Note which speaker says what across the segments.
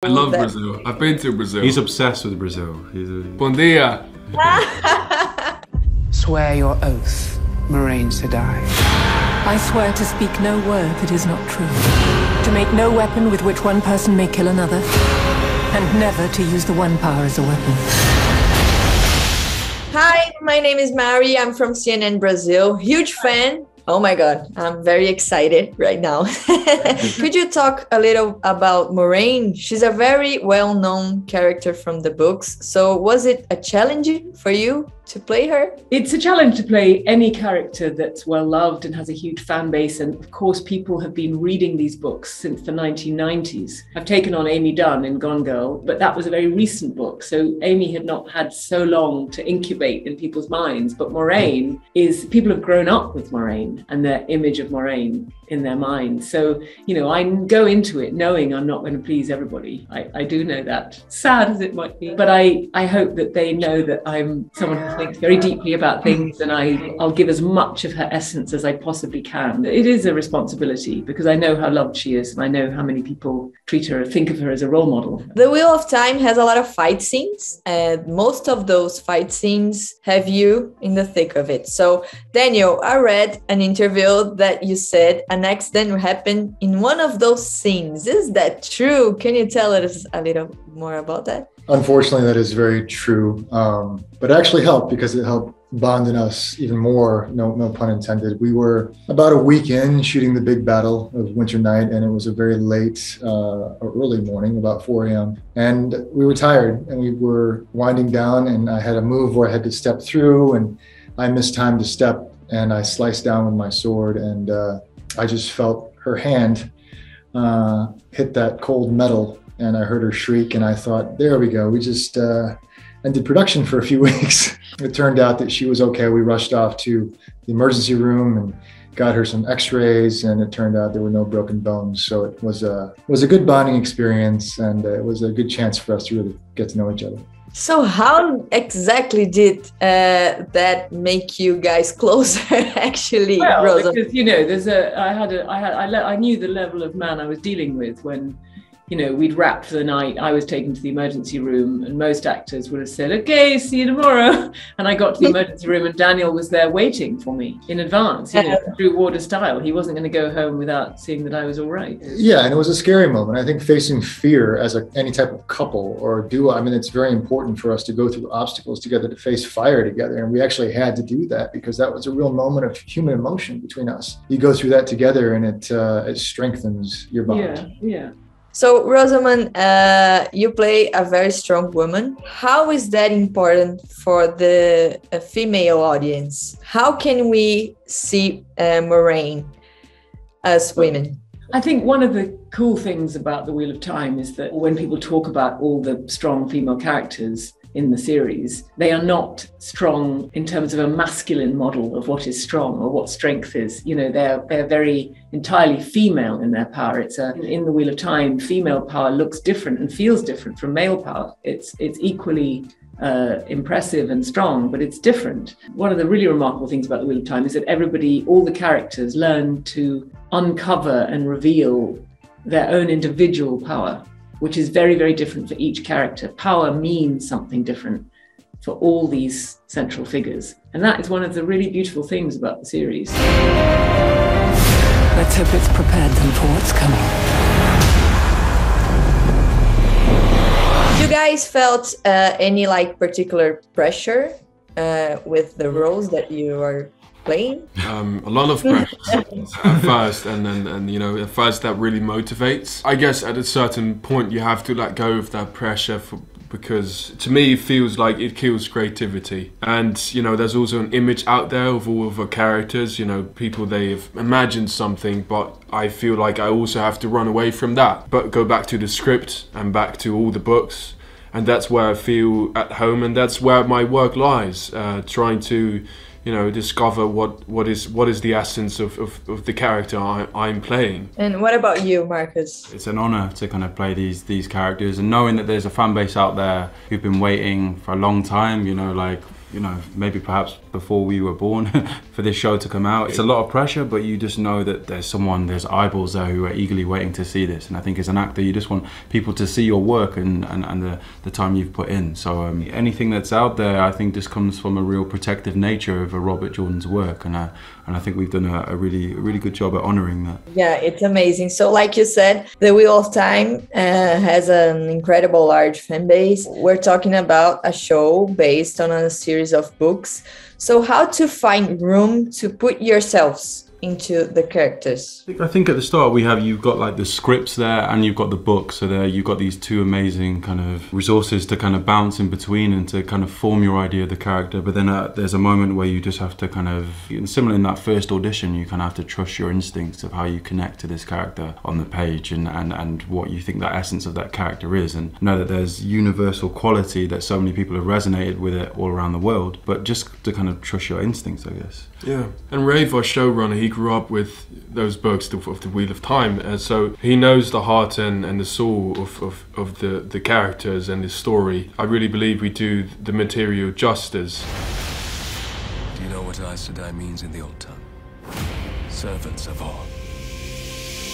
Speaker 1: I love
Speaker 2: that-
Speaker 1: Brazil. I've been to Brazil.
Speaker 3: He's obsessed with Brazil. He's a,
Speaker 1: Bon dia.
Speaker 4: Swear your oath, Moiraine Sedai.
Speaker 5: I swear to speak no word that is not true. To make no weapon with which one person may kill another. And never to use the one power as a weapon.
Speaker 2: Hi, my name is Mari. I'm from CNN Brazil. Huge fan. Oh my God, I'm very excited right now. Could you talk a little about Moiraine? She's a very well known character from the books. So, was it a challenge for you to play her?
Speaker 6: It's a challenge to play any character that's well loved and has a huge fan base. And of course, people have been reading these books since the 1990s. I've taken on Amy Dunne in Gone Girl, but that was a very recent book. So Amy had not had so long to incubate in people's minds. But Moiraine is, people have grown up with Moiraine and their image of Moiraine in their mind. So, you know, I go into it knowing I'm not going to please everybody. I, I do know that, sad as it might be. But I, I hope that they know that I'm someone thinks very deeply about things and I, I'll give as much of her essence as I possibly can. It is a responsibility because I know how loved she is and I know how many people treat her, think of her as a role model.
Speaker 2: The Wheel of Time has a lot of fight scenes, and most of those fight scenes have you in the thick of it. So, Daniel, I read an interview that you said an accident happened in one of those scenes. Is that true? Can you tell us a little more about that?
Speaker 7: Unfortunately, that is very true. Um, but it actually helped because it helped bonding us even more. No, no pun intended. We were about a week in shooting the big battle of Winternight, and it was a very late uh, early morning, about 4 a.m. And we were tired, and we were winding down, and I had a move where I had to step through, and I missed time to step, and I sliced down with my sword, and uh, I just felt her hand uh, hit that cold metal and I heard her shriek, and I thought, there we go. We just uh, ended production for a few weeks. it turned out that she was okay. We rushed off to the emergency room and got her some X-rays, and it turned out there were no broken bones. So it was a was a good bonding experience, and uh, it was a good chance for us to really get to know each other.
Speaker 2: So, how exactly did uh, that make you guys closer? Actually,
Speaker 6: Well,
Speaker 2: Rosa.
Speaker 6: because you know, there's a. I had a. I had. I, le- I knew the level of man I was dealing with when, you know, we'd wrapped for the night. I was taken to the emergency room, and most actors would have said, "Okay, see you tomorrow." And I got to the emergency room, and Daniel was there waiting for me in advance. You know, through Warder style, he wasn't going to go home without seeing that I was all right.
Speaker 7: Yeah, and it was a scary moment. I think facing fear as a, any type of couple or duo, I mean, it's very important for us to go through obstacles together, to face fire together. And we actually had to do that because that was a real moment of human emotion between us. You go through that together and it, uh, it strengthens your bond.
Speaker 6: Yeah, yeah.
Speaker 2: So, Rosamund, uh, you play a very strong woman. How is that important for the uh, female audience? How can we see uh, Moiraine as women?
Speaker 6: I think one of the cool things about the Wheel of Time is that when people talk about all the strong female characters in the series, they are not strong in terms of a masculine model of what is strong or what strength is. You know, they're they're very entirely female in their power. It's a in the Wheel of Time, female power looks different and feels different from male power. It's it's equally uh, impressive and strong, but it's different. One of the really remarkable things about the Wheel of Time is that everybody, all the characters, learn to uncover and reveal their own individual power, which is very, very different for each character. Power means something different for all these central figures. And that is one of the really beautiful things about the series.
Speaker 5: Let's hope it's prepared them for what's coming.
Speaker 2: You guys felt uh, any like particular pressure uh, with the roles that you are playing?
Speaker 1: Um, a lot of pressure at first, and then and you know at first that really motivates. I guess at a certain point you have to let go of that pressure for, because to me it feels like it kills creativity. And you know there's also an image out there of all of the characters. You know people they've imagined something, but I feel like I also have to run away from that, but go back to the script and back to all the books. And that's where I feel at home, and that's where my work lies. Uh, trying to you know discover what what is what is the essence of, of, of the character I, I'm playing.
Speaker 2: And what about you, Marcus?
Speaker 3: it's an honor to kind of play these these characters and knowing that there's a fan base out there who've been waiting for a long time. You know, like you know, maybe perhaps before we were born for this show to come out. It's a lot of pressure, but you just know that there's someone, there's eyeballs there who are eagerly waiting to see this. And I think as an actor, you just want people to see your work and, and, and the, the time you've put in. So um, anything that's out there, I think just comes from a real protective nature of a Robert Jordan's work. And, uh, and I think we've done a, a really, a really good job at honoring that.
Speaker 2: Yeah, it's amazing. So, like you said, The Wheel of Time uh, has an incredible large fan base. We're talking about a show based on a series of books. So, how to find room to put yourselves into the characters.
Speaker 3: I think at the start we have you've got like the scripts there and you've got the book. So there you've got these two amazing kind of resources to kind of bounce in between and to kind of form your idea of the character. But then uh, there's a moment where you just have to kind of, similar in that first audition, you kind of have to trust your instincts of how you connect to this character on the page and, and, and what you think that essence of that character is. And know that there's universal quality that so many people have resonated with it all around the world. But just to kind of trust your instincts, I guess.
Speaker 1: Yeah, and Rafe, our showrunner, he grew up with those books of the Wheel of Time, and so he knows the heart and, and the soul of, of, of the, the characters and the story. I really believe we do the material justice.
Speaker 8: Do you know what Aes Sedai means in the old tongue? Servants of all.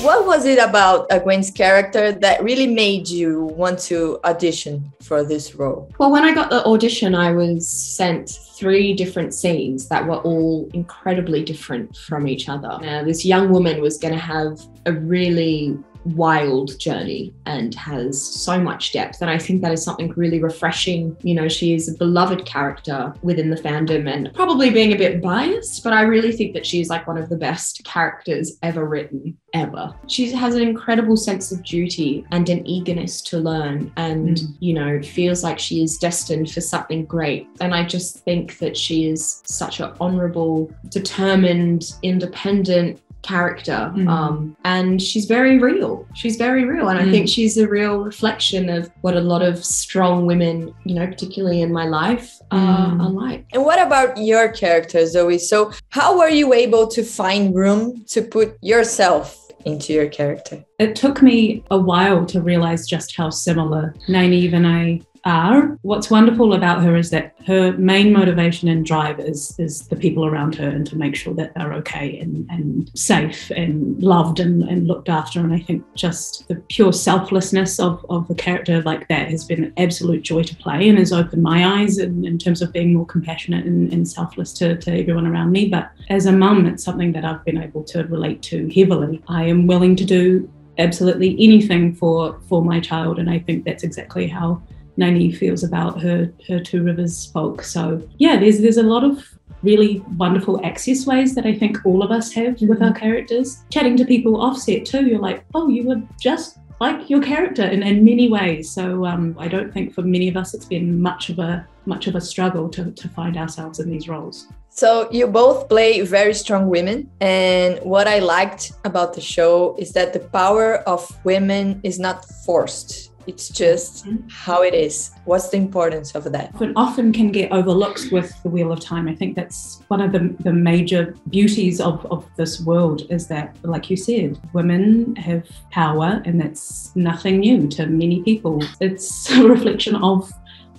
Speaker 2: What was it about uh, Egwene's character that really made you want to audition for this role?
Speaker 9: Well, when I got the audition, I was sent three different scenes that were all incredibly different from each other. Now, this young woman was going to have a really wild journey and has so much depth. And I think that is something really refreshing. You know, she is a beloved character within the fandom and probably being a bit biased, but I really think that she's like one of the best characters ever written, ever. She has an incredible sense of duty and an eagerness to learn and, mm. you know, feels like she is destined for something great. And I just think that she is such an honorable, determined, independent, character mm. um, and she's very real she's very real and mm. i think she's a real reflection of what a lot of strong women you know particularly in my life uh, mm. are like
Speaker 2: and what about your character zoe so how were you able to find room to put yourself into your character
Speaker 10: it took me a while to realize just how similar Nynaeve and I are. What's wonderful about her is that her main motivation and drive is, is the people around her and to make sure that they're okay and, and safe and loved and, and looked after. And I think just the pure selflessness of, of a character like that has been an absolute joy to play and has opened my eyes in, in terms of being more compassionate and, and selfless to, to everyone around me. But as a mum, it's something that I've been able to relate to heavily. I am willing to do absolutely anything for for my child and i think that's exactly how Nani feels about her her Two Rivers folk. So yeah, there's there's a lot of really wonderful access ways that I think all of us have with our characters. Chatting to people offset too, you're like, oh, you were just like your character in, in many ways. So um, I don't think for many of us it's been much of a much of a struggle to, to find ourselves in these roles.
Speaker 2: So you both play very strong women. And what I liked about the show is that the power of women is not forced it's just how it is. What's the importance of that?
Speaker 10: It often can get overlooked with the Wheel of Time. I think that's one of the, the major beauties of, of this world is that, like you said, women have power and that's nothing new to many people. It's a reflection of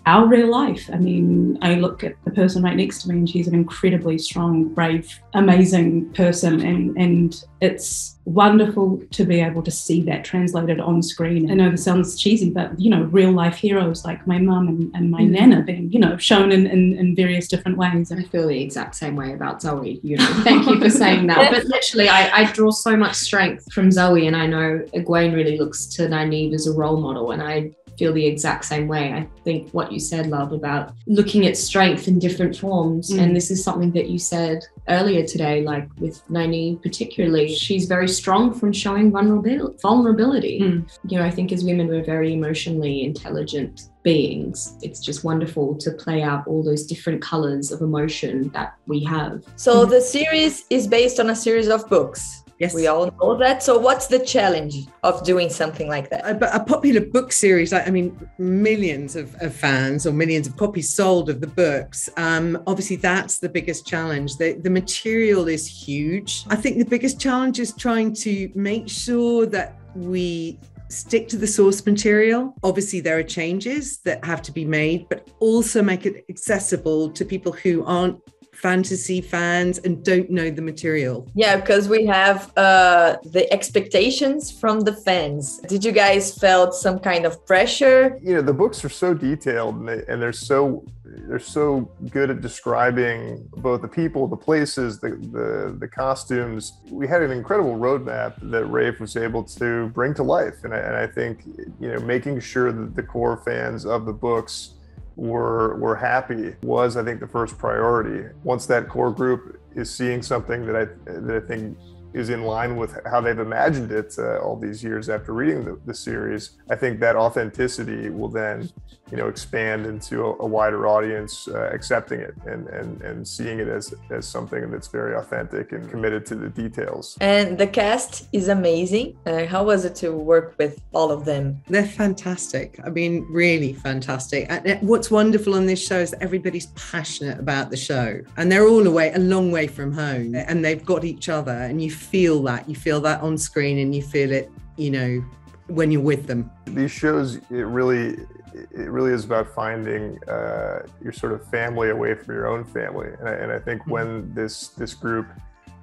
Speaker 10: our real life. I mean, I look at the person right next to me and she's an incredibly strong, brave, amazing person. And, and it's wonderful to be able to see that translated on screen. I know this sounds cheesy, but, you know, real life heroes like my mum and, and my mm-hmm. nana being, you know, shown in, in, in various different ways.
Speaker 9: I feel the exact same way about Zoe. You know, thank you for saying that. But literally, I, I draw so much strength from Zoe. And I know Egwene really looks to Nynaeve as a role model. And I feel the exact same way. I think what you said, love, about looking at strength in different forms. Mm. And this is something that you said earlier today, like with Nani particularly, she's very strong from showing vulnerability. vulnerability. Mm. You know, I think as women, we're very emotionally intelligent beings. It's just wonderful to play out all those different colors of emotion that we have.
Speaker 2: So the series is based on a series of books. Yes. We all know that. So, what's the challenge of doing something like that?
Speaker 11: A, a popular book series, like, I mean, millions of, of, fans or millions of copies sold of the books. Um, obviously, that's the biggest challenge. The, the material is huge. I think the biggest challenge is trying to make sure that we stick to the source material. Obviously, there are changes that have to be made, but also make it accessible to people who aren't fantasy fans and don't know the material.
Speaker 2: Yeah, because we have uh, the expectations from the fans. Did you guys felt some kind of pressure?
Speaker 12: You know, the books are so detailed and, they, and they're so they're so good at describing both the people, the places, the, the, the costumes. We had an incredible roadmap that Rafe was able to bring to life, and I, and I think you know making sure that the core fans of the books were were happy was I think the first priority. Once that core group is seeing something that I that I think is in line with how they've imagined it uh, all these years after reading the, the, series, I think that authenticity will then, you know, expand into a, a wider audience uh, accepting it and, and, and seeing it as, as something that's very authentic and committed to the details.
Speaker 2: And the cast is amazing. Uh, how was it to work with all of them?
Speaker 11: They're fantastic. I mean, really fantastic. And what's wonderful on this show is that everybody's passionate about the show and they're all away a long way from home and they've got each other and you feel that. You feel that on screen and you feel it, you know, when you're with them.
Speaker 12: These shows, it really, it really is about finding uh, your sort of family away from your own family. And I, and I think mm-hmm. when this this group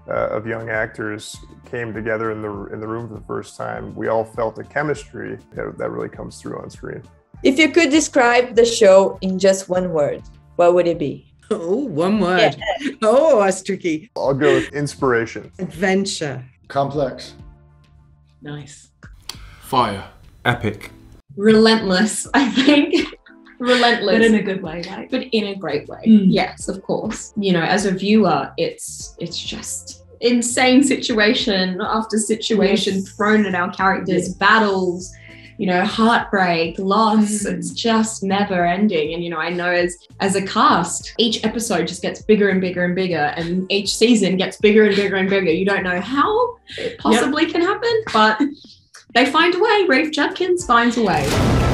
Speaker 12: uh, of young actors came together in the in the room for the first time, we all felt a chemistry that, that really comes through on screen.
Speaker 2: If you could describe the show in just one word, what would it be?
Speaker 11: Oh, one word. Yeah. Oh, that's tricky.
Speaker 12: I'll go with inspiration.
Speaker 11: Adventure.
Speaker 7: Complex.
Speaker 6: Nice.
Speaker 1: Fire.
Speaker 3: Epic.
Speaker 9: Relentless, I think. Relentless.
Speaker 10: But in a good way, right?
Speaker 9: But in a great way.
Speaker 10: Mm.
Speaker 9: Yes, of course. You know, as a viewer, it's it's just insane situation after situation yes. thrown at our characters, yes. battles, you know heartbreak loss mm. it's just never ending and you know i know as as a cast each episode just gets bigger and bigger and bigger and each season gets bigger and bigger and bigger you don't know how it possibly yep. can happen but they find a way rafe judkins finds a way